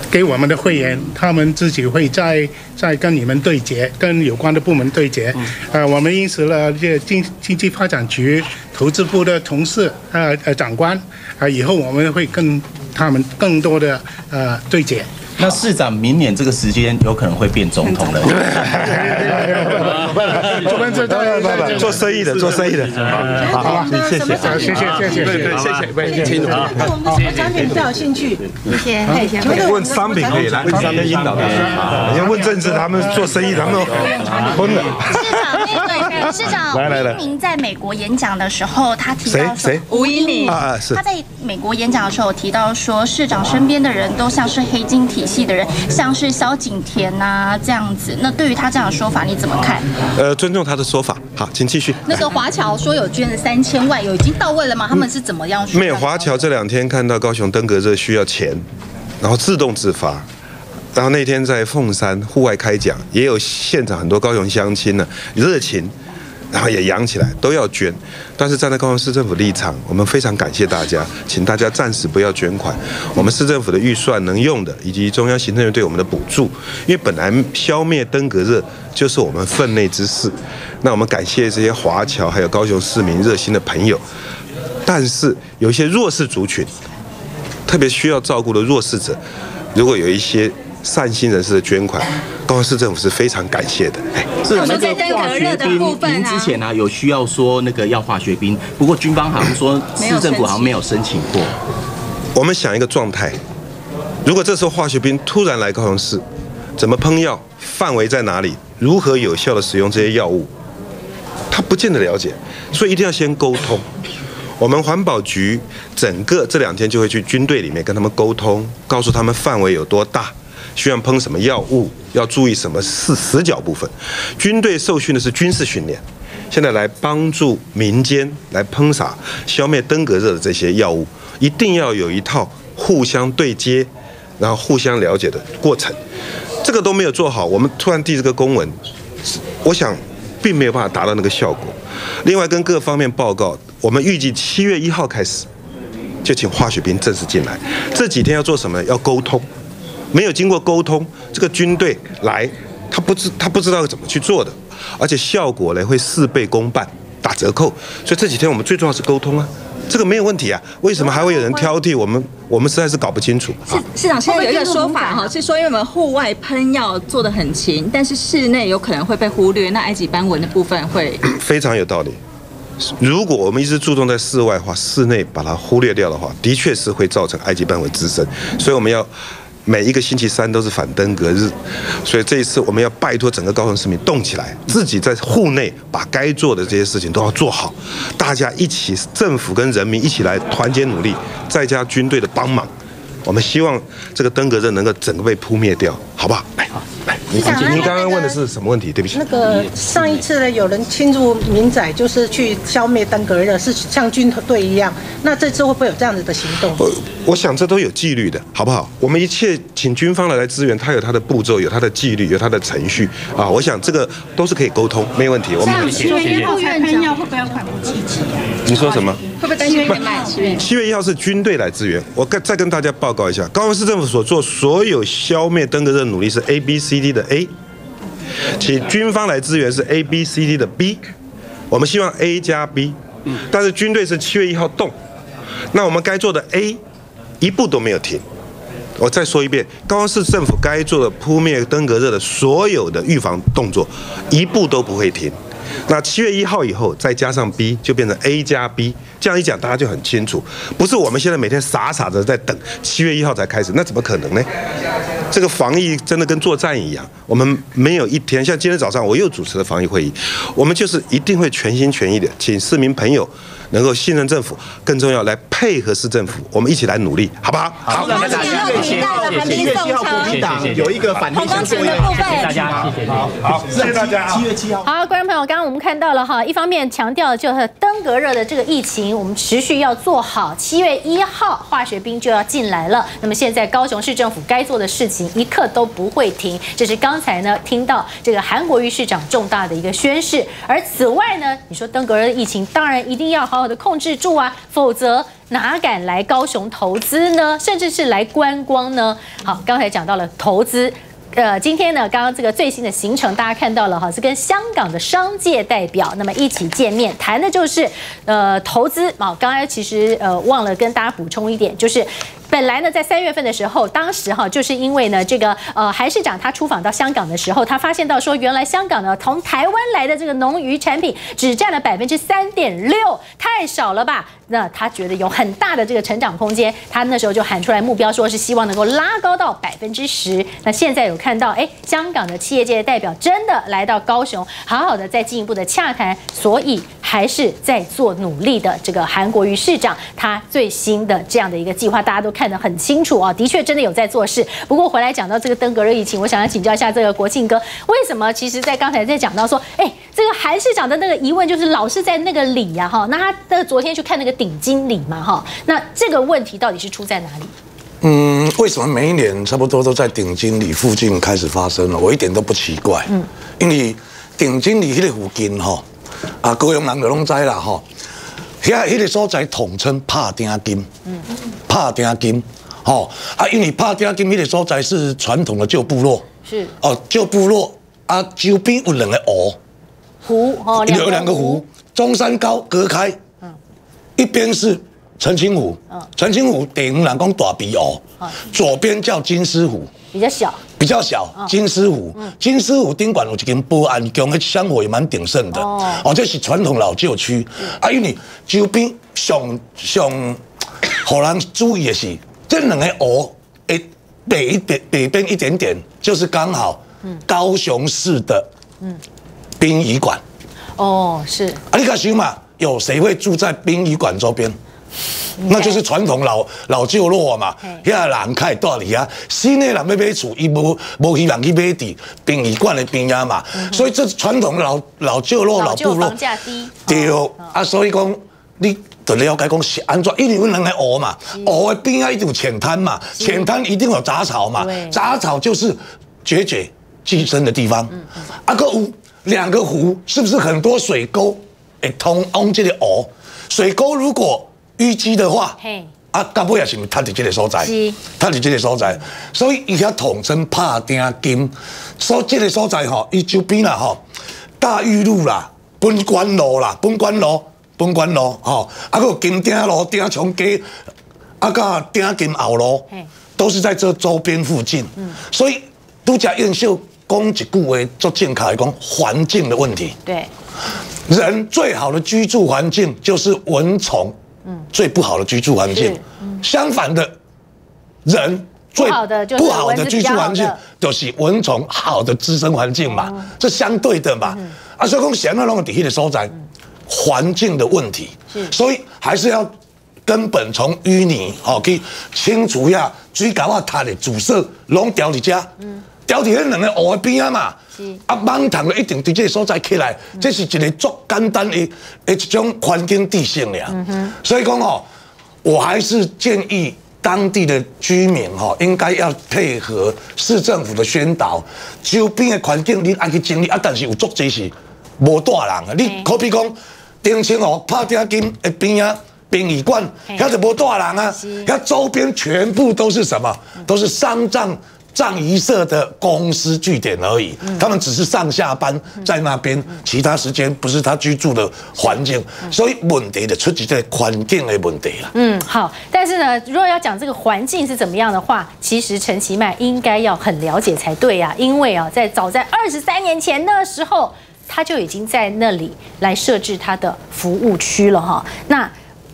给我们的会员，他们自己会再再跟你们对接，跟有关的部门对接。呃，我们认识了这经经济发展局投资部的同事，呃呃长官，啊，以后我们会跟他们更多的呃对接。那市长明年这个时间有可能会变总统了。我们这都做生意的，做生意的。好，好，谢谢，谢谢，谢谢，谢谢，谢谢，谢，谢谢。对。我们产品比较有兴趣，谢谢。问商品可以来，问商品引导的。你要问政治，他们做生意，他们昏了。市长吴一鸣在美国演讲的时候，他提到谁？吴一鸣啊，是。他在美国演讲的时候提到说，市长身边的人都像是黑金体系的人，像是萧景田呐这样子。那对于他这样的说法，你怎么看？呃，尊重他的说法。好，请继续。那个华侨说有捐了三千万，有已经到位了吗？他们是怎么样说？没有，华侨这两天看到高雄登革热需要钱，然后自动自发。然后那天在凤山户外开讲，也有现场很多高雄乡亲呢，热情。然后也养起来，都要捐。但是站在高雄市政府立场，我们非常感谢大家，请大家暂时不要捐款。我们市政府的预算能用的，以及中央行政院对我们的补助，因为本来消灭登革热就是我们分内之事。那我们感谢这些华侨还有高雄市民热心的朋友。但是有一些弱势族群，特别需要照顾的弱势者，如果有一些善心人士的捐款。高雄市政府是非常感谢的。哎是那个化学兵，您之前呢有需要说那个要化学兵，不过军方好像说市政府好像没有申请过。我们想一个状态，如果这时候化学兵突然来高雄市，怎么喷药，范围在哪里，如何有效的使用这些药物，他不见得了解，所以一定要先沟通。我们环保局整个这两天就会去军队里面跟他们沟通，告诉他们范围有多大。需要喷什么药物？要注意什么是死角部分？军队受训的是军事训练，现在来帮助民间来喷洒、消灭登革热的这些药物，一定要有一套互相对接，然后互相了解的过程。这个都没有做好，我们突然递这个公文，我想并没有办法达到那个效果。另外，跟各方面报告，我们预计七月一号开始就请化学兵正式进来。这几天要做什么？要沟通。没有经过沟通，这个军队来，他不知他不知道怎么去做的，而且效果呢会事倍功半，打折扣。所以这几天我们最重要是沟通啊，这个没有问题啊。为什么还会有人挑剔我们？我们实在是搞不清楚。市市长现在有一个说法哈，是说因为我们户外喷药做的很勤，但是室内有可能会被忽略，那埃及斑纹的部分会 非常有道理。如果我们一直注重在室外的话，室内把它忽略掉的话，的确是会造成埃及斑纹滋生。所以我们要。每一个星期三都是反登革日，所以这一次我们要拜托整个高雄市民动起来，自己在户内把该做的这些事情都要做好，大家一起，政府跟人民一起来团结努力，再加军队的帮忙，我们希望这个登革热能够整个被扑灭掉，好不好？来，您您刚刚问的是什么问题？对不起。那个上一次呢，有人侵入民宅，就是去消灭登革热，是像军队一样。那这次会不会有这样子的行动？我，我想这都有纪律的，好不好？我们一切请军方来来支援，他有他的步骤，有他的纪律，有他的程序啊。我想这个都是可以沟通，没有问题。我们七月一号才喷药，会不会要缓不积极？你说什么？会不会担心会买七月？七月一号是军队来支援，我跟再跟大家报告一下，高雄市政府所做所有消灭登革热努力是 A B C D 的 A，请军方来支援是 A B C D 的 B，我们希望 A 加 B，但是军队是七月一号动，那我们该做的 A 一步都没有停。我再说一遍，高雄市政府该做的扑灭登革热的所有的预防动作，一步都不会停。那七月一号以后再加上 B，就变成 A 加 B。这样一讲，大家就很清楚，不是我们现在每天傻傻的在等七月一号才开始，那怎么可能呢？这个防疫真的跟作战一样，我们没有一天像今天早上我又主持了防疫会议，我们就是一定会全心全意的，请市民朋友能够信任政府，更重要来配合市政府，我们一起来努力，好不好？好，七月七号，七月七号国民党有一个反黑箱作业，谢谢大家，谢谢，好，好，谢谢大家。七月七号，好，观众朋友，刚刚我们看到了哈，一方面强调就是登革热的这个疫情，我们持续要做好。七月一号化学兵就要进来了，那么现在高雄市政府该做的事情一刻都不会停。这是刚才呢听到这个韩国瑜市长重大的一个宣誓。而此外呢，你说登革热的疫情，当然一定要好好的控制住啊，否则哪敢来高雄投资呢？甚至是来观光呢？好，刚才讲到了投资。呃，今天呢，刚刚这个最新的行程，大家看到了哈，是跟香港的商界代表那么一起见面，谈的就是呃投资啊。刚才其实呃忘了跟大家补充一点，就是。本来呢，在三月份的时候，当时哈，就是因为呢，这个呃，韩市长他出访到香港的时候，他发现到说，原来香港呢，从台湾来的这个农渔产品只占了百分之三点六，太少了吧？那他觉得有很大的这个成长空间，他那时候就喊出来目标，说是希望能够拉高到百分之十。那现在有看到，哎，香港的企业界的代表真的来到高雄，好好的再进一步的洽谈，所以还是在做努力的。这个韩国瑜市长他最新的这样的一个计划，大家都看得很清楚啊，的确真的有在做事。不过回来讲到这个登革热疫情，我想要请教一下这个国庆哥，为什么其实在刚才在讲到说，哎，这个韩市长的那个疑问就是老是在那个里呀哈，那他的昨天去看那个顶经理嘛哈，那这个问题到底是出在哪里？嗯，为什么每一年差不多都在顶经理附近开始发生了？我一点都不奇怪。嗯，因为顶经理迄个附近哈，啊，高雄人就拢知啦哈。遐迄个所在统称帕丁金，嗯，拍丁金，吼啊，因为帕丁金迄个所在是传统的旧部落，是。哦，旧部落啊，周边有两个湖，湖哦，有两个湖，中山高隔开，嗯，一边是澄清湖，嗯，澄清湖顶人讲大鼻湖，左边叫金丝湖，比较小，比较小，金丝湖，金丝湖顶管有一间保安宫，迄香火也蛮鼎盛的，哦，这是传统老旧区，啊，因为周边上上，互人注意的是，这两个湖诶北一北北边一点点，就是刚好，高雄市的，嗯，殡仪馆，哦，是，啊，你看想嘛，有谁会住在殡仪馆周边？那就是传统老老旧落嘛，遐人开到里啊，新的人要买厝，伊无无希望去买地殡仪馆的边啊嘛，所以这传统老老旧落老部落，房价低，对。啊，所以讲你得了解讲是安怎，因为阮人来学嘛，学的边啊一定有浅滩嘛，浅滩一定有杂草嘛，杂草就是决绝寄生的地方，啊个湖两个湖，是不是很多水沟？会通往这个湖？水沟如果淤积的话，啊，到尾也是咪塌伫这个所在，塌伫这个所在，所以伊遐统称拍丁金，所以这个所在吼，伊周边啦吼，大玉路啦、本关路啦、本关路、本关路吼，啊个金鼎路、鼎冲街，啊个鼎金后路，都是在这周边附近。所以都假燕秀讲一句话，做健康来讲，环境的问题。对，人最好的居住环境就是蚊虫。最不好的居住环境，相反的，人最不好的居住环境就是蚊虫好的滋生环境嘛，这相对的嘛。啊，所以讲想要弄个底下的所在，环境的问题，所以还是要根本从淤泥哦去清除一下，水搞啊它的阻塞，拢掉你家，调伫迄两个湖的边啊嘛，啊，网塘一定伫即个所在起来，这是一个足简单的的一种环境地形俩。所以讲吼，我还是建议当地的居民吼，应该要配合市政府的宣导，周边的环境你爱去整理啊，但是有足济是无大人啊，你可比讲丁清湖拍丁金的边啊。殡仪馆，遐就无大人啊，遐周边全部都是什么？都是丧葬上一社的公司据点而已。他们只是上下班在那边，其他时间不是他居住的环境，所以问题的出自在环境的问题了。嗯，好，但是呢，如果要讲这个环境是怎么样的话，其实陈其迈应该要很了解才对啊，因为啊，在早在二十三年前那时候，他就已经在那里来设置他的服务区了哈。那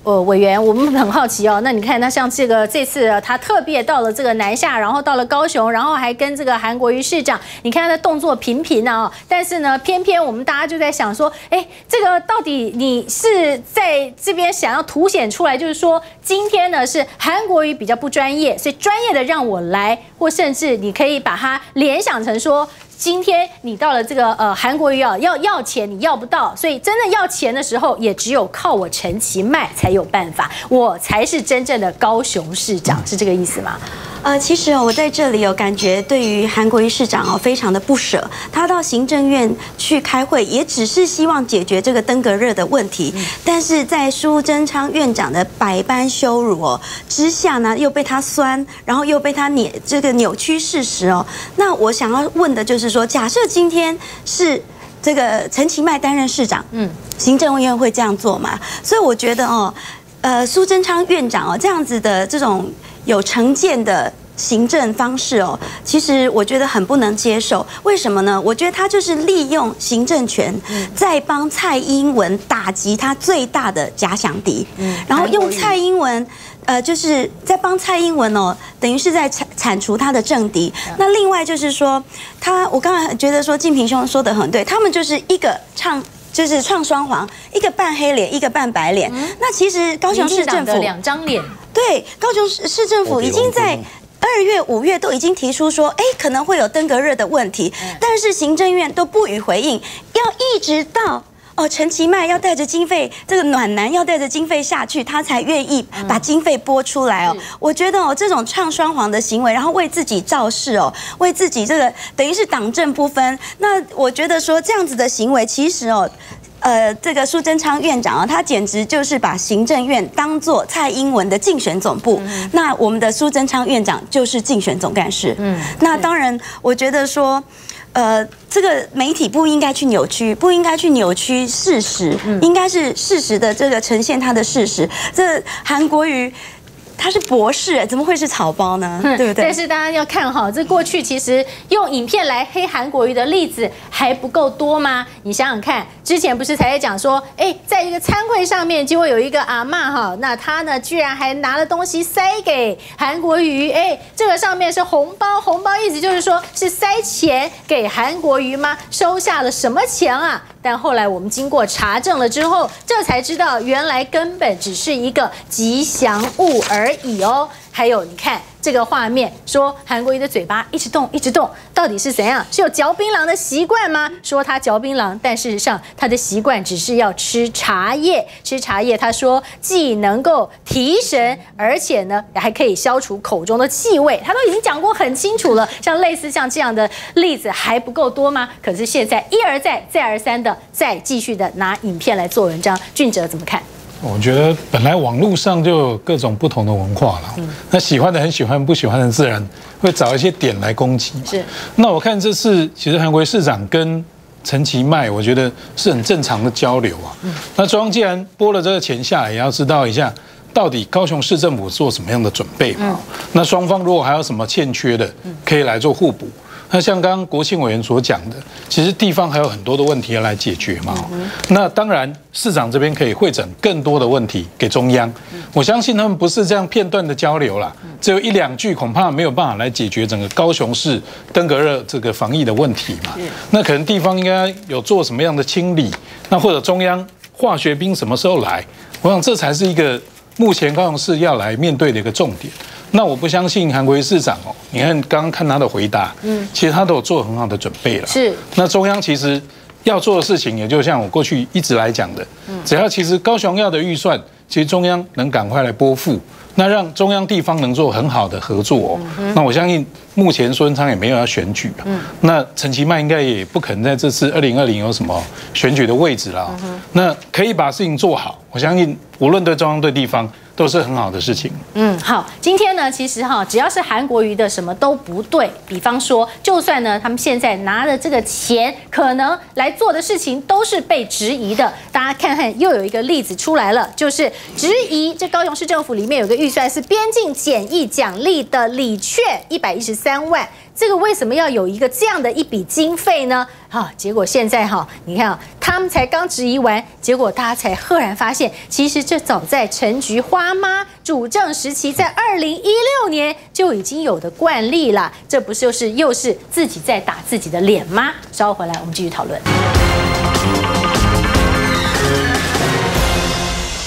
呃，委员，我们很好奇哦。那你看，那像这个这次他特别到了这个南下，然后到了高雄，然后还跟这个韩国瑜市长，你看他的动作频频啊。但是呢，偏偏我们大家就在想说，哎，这个到底你是在这边想要凸显出来，就是说今天呢是韩国瑜比较不专业，所以专业的让我来，或甚至你可以把它联想成说。今天你到了这个呃韩国瑜啊，要要钱你要不到，所以真的要钱的时候，也只有靠我陈其迈才有办法，我才是真正的高雄市长，是这个意思吗？呃，其实哦，我在这里有感觉，对于韩国瑜市长哦，非常的不舍。他到行政院去开会，也只是希望解决这个登革热的问题，但是在苏贞昌院长的百般羞辱哦之下呢，又被他酸，然后又被他扭这个扭曲事实哦。那我想要问的就是说，假设今天是这个陈其迈担任市长，嗯，行政院会这样做吗？所以我觉得哦，呃，苏贞昌院长哦，这样子的这种。有成见的行政方式哦，其实我觉得很不能接受。为什么呢？我觉得他就是利用行政权，在帮蔡英文打击他最大的假想敌，然后用蔡英文，呃，就是在帮蔡英文哦，等于是在铲铲除他的政敌。那另外就是说，他我刚才觉得说，静平兄说的很对，他们就是一个唱。就是唱双簧，一个半黑脸，一个半白脸。那其实高雄市政府两张脸，对，高雄市市政府已经在二月、五月都已经提出说，哎，可能会有登革热的问题，但是行政院都不予回应，要一直到。哦，陈其迈要带着经费，这个暖男要带着经费下去，他才愿意把经费拨出来哦。我觉得哦，这种唱双簧的行为，然后为自己造势哦，为自己这个等于是党政不分。那我觉得说这样子的行为，其实哦，呃，这个苏贞昌院长啊，他简直就是把行政院当做蔡英文的竞选总部。那我们的苏贞昌院长就是竞选总干事。嗯，那当然，我觉得说。呃，这个媒体不应该去扭曲，不应该去扭曲事实，应该是事实的这个呈现它的事实。这韩国瑜。他是博士，怎么会是草包呢？对不对？但是大家要看哈，这过去其实用影片来黑韩国瑜的例子还不够多吗？你想想看，之前不是才在讲说，哎，在一个餐会上面，结果有一个阿妈哈，那他呢居然还拿了东西塞给韩国瑜，哎，这个上面是红包，红包意思就是说是塞钱给韩国瑜吗？收下了什么钱啊？但后来我们经过查证了之后，这才知道原来根本只是一个吉祥物而而已哦。还有，你看。这个画面说韩国瑜的嘴巴一直动，一直动，到底是怎样？是有嚼槟榔的习惯吗？说他嚼槟榔，但事实上他的习惯只是要吃茶叶，吃茶叶。他说既能够提神，而且呢还可以消除口中的气味。他都已经讲过很清楚了。像类似像这样的例子还不够多吗？可是现在一而再，再而三的再继续的拿影片来做文章。俊哲怎么看？我觉得本来网络上就有各种不同的文化了，那喜欢的很喜欢，不喜欢的自然会找一些点来攻击。是，那我看这次其实韩国市长跟陈其迈，我觉得是很正常的交流啊。那中央既然拨了这个钱下来，也要知道一下到底高雄市政府做什么样的准备嘛。那双方如果还有什么欠缺的，可以来做互补。那像刚刚国庆委员所讲的，其实地方还有很多的问题要来解决嘛。那当然，市长这边可以会诊更多的问题给中央。我相信他们不是这样片段的交流啦，只有一两句恐怕没有办法来解决整个高雄市登革热这个防疫的问题嘛。那可能地方应该有做什么样的清理，那或者中央化学兵什么时候来？我想这才是一个目前高雄市要来面对的一个重点。那我不相信韩国瑜市长哦，你看刚刚看他的回答，嗯，其实他都有做很好的准备了。是。那中央其实要做的事情，也就像我过去一直来讲的，只要其实高雄要的预算，其实中央能赶快来拨付，那让中央地方能做很好的合作哦。那我相信目前孙昌也没有要选举啊，那陈其迈应该也不可能在这次二零二零有什么选举的位置了。那可以把事情做好，我相信无论对中央对地方。都是很好的事情。嗯，好，今天呢，其实哈，只要是韩国瑜的什么都不对。比方说，就算呢，他们现在拿的这个钱，可能来做的事情都是被质疑的。大家看看，又有一个例子出来了，就是质疑这高雄市政府里面有个预算是边境检疫奖励的礼券一百一十三万。这个为什么要有一个这样的一笔经费呢？哈，结果现在哈，你看啊，他们才刚质疑完，结果大家才赫然发现，其实这早在陈菊花妈主政时期，在二零一六年就已经有的惯例了。这不就是又是自己在打自己的脸吗？稍后回来我们继续讨论。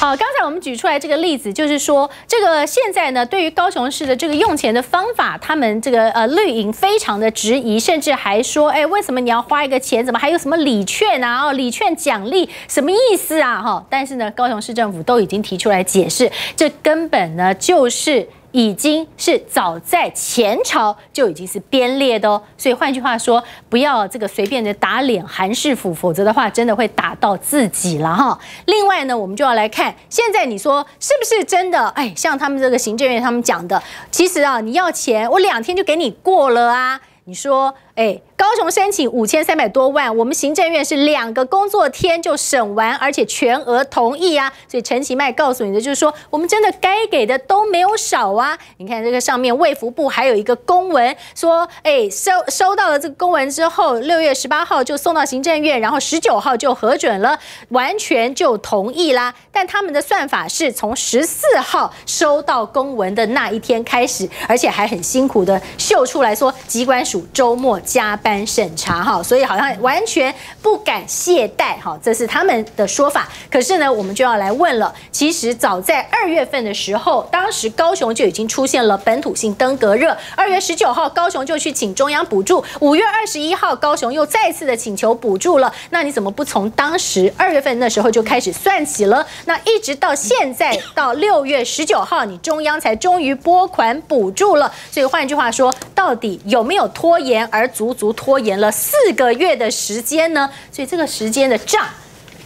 好，刚才我们举出来这个例子，就是说，这个现在呢，对于高雄市的这个用钱的方法，他们这个呃绿营非常的质疑，甚至还说，哎，为什么你要花一个钱？怎么还有什么礼券啊？哦，礼券奖励什么意思啊？哈，但是呢，高雄市政府都已经提出来解释，这根本呢就是。已经是早在前朝就已经是编列的哦，所以换句话说，不要这个随便的打脸韩世府，否则的话真的会打到自己了哈。另外呢，我们就要来看，现在你说是不是真的？哎，像他们这个行政院他们讲的，其实啊，你要钱，我两天就给你过了啊。你说，哎。高雄申请五千三百多万，我们行政院是两个工作天就审完，而且全额同意啊。所以陈其迈告诉你的就是说，我们真的该给的都没有少啊。你看这个上面卫福部还有一个公文说，哎，收收到了这个公文之后，六月十八号就送到行政院，然后十九号就核准了，完全就同意啦。但他们的算法是从十四号收到公文的那一天开始，而且还很辛苦的秀出来说，机关署周末加。班审查哈，所以好像完全不敢懈怠哈，这是他们的说法。可是呢，我们就要来问了。其实早在二月份的时候，当时高雄就已经出现了本土性登革热。二月十九号，高雄就去请中央补助；五月二十一号，高雄又再次的请求补助了。那你怎么不从当时二月份那时候就开始算起了？那一直到现在到六月十九号，你中央才终于拨款补助了。所以换句话说，到底有没有拖延而足足？拖延了四个月的时间呢，所以这个时间的账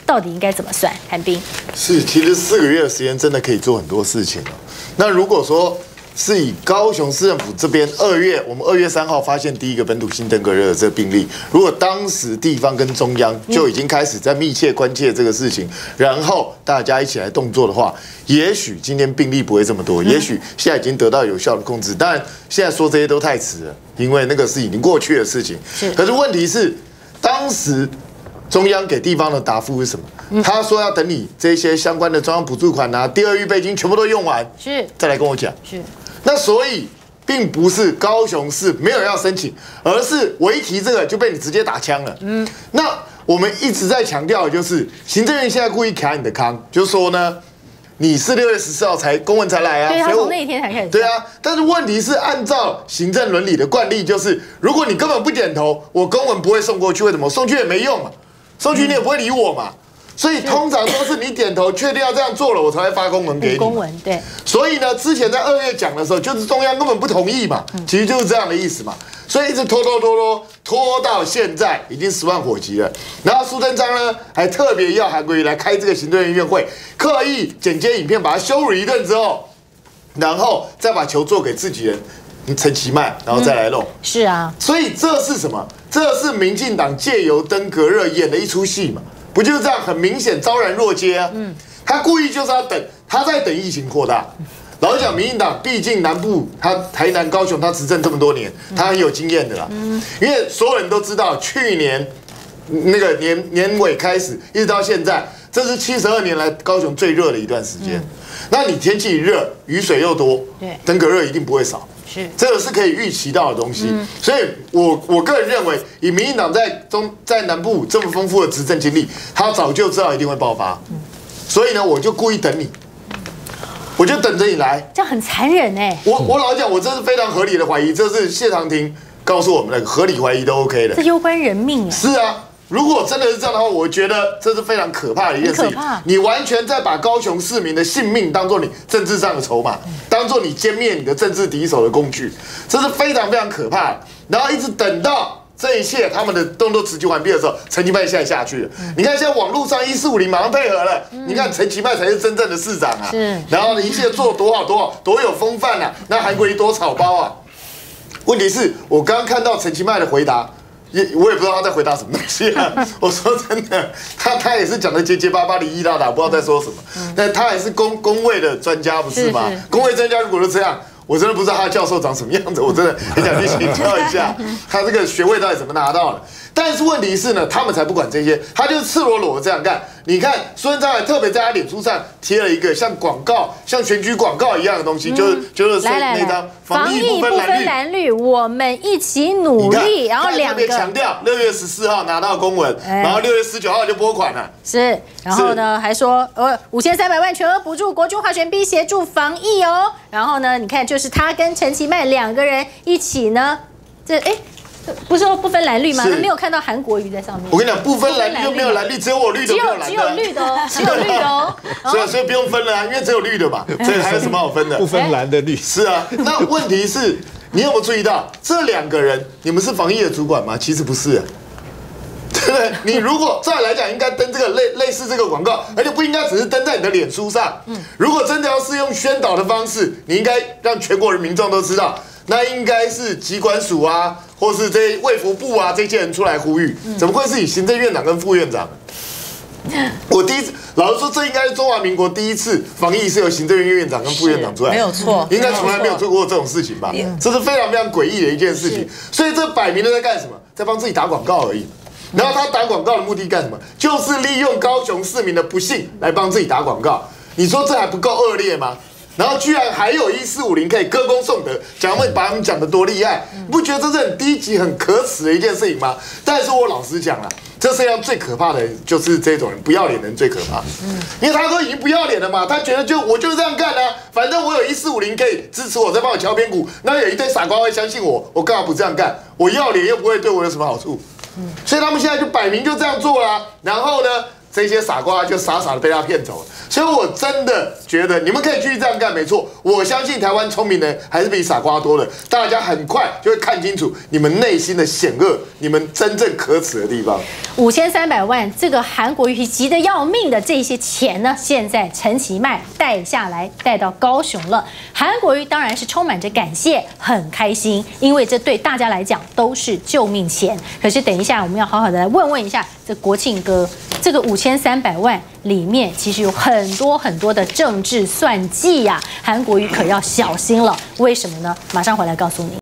到底应该怎么算？韩冰是，其实四个月的时间真的可以做很多事情那如果说是以高雄市政府这边二月，我们二月三号发现第一个本土新登革热的这个病例，如果当时地方跟中央就已经开始在密切关切这个事情，然后大家一起来动作的话，也许今天病例不会这么多，也许现在已经得到有效的控制。当然，现在说这些都太迟了。因为那个是已经过去的事情，是。可是问题是，当时中央给地方的答复是什么？他说要等你这些相关的中央补助款啊、第二预备金全部都用完，是，再来跟我讲。是。那所以并不是高雄市没有要申请，而是我一提这个就被你直接打枪了。嗯。那我们一直在强调的就是，行政院现在故意卡你的康，就是说呢。你是六月十四号才公文才来啊？对，他从那一天才开始。对啊，但是问题是，按照行政伦理的惯例，就是如果你根本不点头，我公文不会送过去。为什么？送去也没用嘛，送去你也不会理我嘛。所以通常都是你点头确定要这样做了，我才会发公文给你。公文对。所以呢，之前在二月讲的时候，就是中央根本不同意嘛，其实就是这样的意思嘛。所以一直拖拖拖拖拖到现在已经十万火急了，然后苏贞昌呢还特别要韩国瑜来开这个行政院院会，刻意剪接影片把他羞辱一顿之后，然后再把球做给自己人陈其迈，然后再来弄。是啊，所以这是什么？这是民进党借由登革热演的一出戏嘛？不就是这样？很明显昭然若揭啊！嗯，他故意就是要等，他在等疫情扩大。老实讲，民进党毕竟南部，他台南、高雄，他执政这么多年，他很有经验的啦。嗯，因为所有人都知道，去年那个年年尾开始，一直到现在，这是七十二年来高雄最热的一段时间。那你天气热，雨水又多，对，登革热一定不会少。是，这个是可以预期到的东西。所以，我我个人认为，以民进党在中在南部这么丰富的执政经历，他早就知道一定会爆发。所以呢，我就故意等你。我就等着你来，这样很残忍哎。我我老实讲，我这是非常合理的怀疑，这是谢长廷告诉我们的，合理怀疑都 OK 的。这攸关人命啊！是啊，如果真的是这样的话，我觉得这是非常可怕的一件事情。你完全在把高雄市民的性命当做你政治上的筹码，当做你歼灭你的政治敌手的工具，这是非常非常可怕的。然后一直等到。这一切他们的动作持续完毕的时候，陈其迈现在下去了。你看现在网络上一四五零马上配合了。你看陈其迈才是真正的市长啊。是。然后一切做多好多好多有风范啊。那韩国瑜多草包啊。问题是我刚刚看到陈其迈的回答，也我也不知道他在回答什么东西啊。我说真的，他他也是讲的结结巴巴的一大打，不知道在说什么。但他也是工工位的专家不是吗？工位专家如果是这样。我真的不知道他的教授长什么样子，我真的很想去请教一下，他这个学位到底怎么拿到的。但是问题是呢，他们才不管这些，他就是赤裸裸的这样干。你看孙文章还特别在他脸书上贴了一个像广告、像选举广告一样的东西，就是就是说那张防疫不分蓝绿，我们一起努力。然后两个强调六月十四号拿到公文，然后六月十九号就拨款了。是，然后呢还说呃五千三百万全额补助国军化学兵协助防疫哦。然后呢，你看就是他跟陈其迈两个人一起呢，这哎。不是说不分蓝绿吗？没有看到韩国瑜在上面。我跟你讲，不分蓝绿又没有蓝绿，只有我绿的，只有只有绿的哦，只有绿的哦。所以 所以不用分了啊，因为只有绿的嘛，所以还有什么好分的？不分蓝的绿。是啊，那问题是，你有没有注意到这两个人？你们是防疫的主管吗？其实不是，对不对？你如果照理来讲，应该登这个类类似这个广告，而且不应该只是登在你的脸书上。嗯，如果真的要是用宣导的方式，你应该让全国人民众都知道。那应该是机关署啊，或是这卫福部啊，这些人出来呼吁，怎么会是以行政院长跟副院长？我第一次老实说，这应该是中华民国第一次防疫是由行政院院长跟副院长出来，没有错，应该从来没有做过这种事情吧？这是非常非常诡异的一件事情。所以这摆明了在干什么？在帮自己打广告而已。然后他打广告的目的干什么？就是利用高雄市民的不幸来帮自己打广告。你说这还不够恶劣吗？然后居然还有一四五零可以歌功颂德，讲他们把他们讲的多厉害，你不觉得这是很低级、很可耻的一件事情吗？但是我老实讲了，这世界上最可怕的就是这种人，不要脸的人最可怕。因为他都已经不要脸了嘛，他觉得就我就是这样干啊，反正我有一四五零可以支持我，再帮我敲边鼓，那有一堆傻瓜会相信我，我干嘛不这样干？我要脸又不会对我有什么好处。所以他们现在就摆明就这样做了，然后呢？这些傻瓜就傻傻的被他骗走了，所以我真的觉得你们可以继续这样干，没错。我相信台湾聪明人还是比傻瓜多的，大家很快就会看清楚你们内心的险恶，你们真正可耻的地方。五千三百万，这个韩国瑜急得要命的这些钱呢，现在陈其迈带下来带到高雄了。韩国瑜当然是充满着感谢，很开心，因为这对大家来讲都是救命钱。可是等一下我们要好好的来问问一下这国庆哥，这个五。千三百万里面其实有很多很多的政治算计呀，韩国瑜可要小心了。为什么呢？马上回来告诉你。